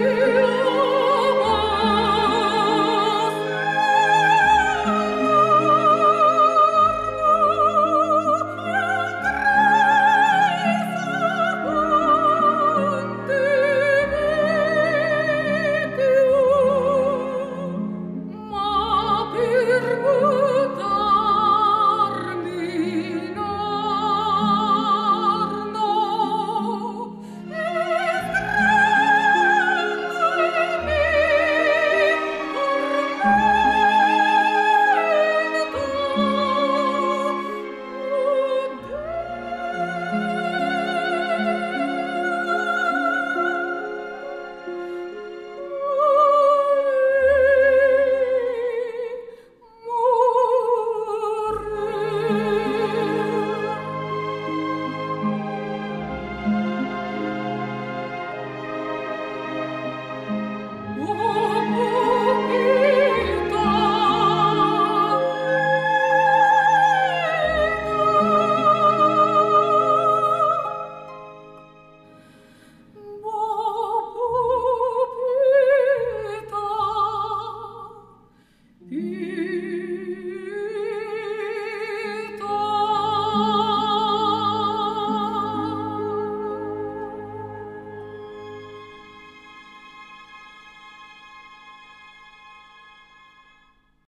you.